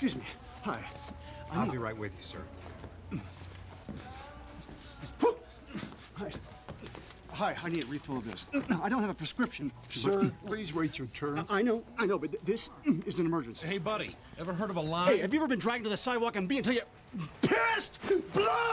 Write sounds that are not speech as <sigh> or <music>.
excuse me. Hi. I I'll be right with you, sir. Hi. Hi, I need a refill of this. <clears throat> I don't have a prescription. Sir, please wait your turn. I know, I know, but th- this mm, is an emergency. Hey, buddy, ever heard of a line? Hey, have you ever been dragged to the sidewalk and being until you pissed blood?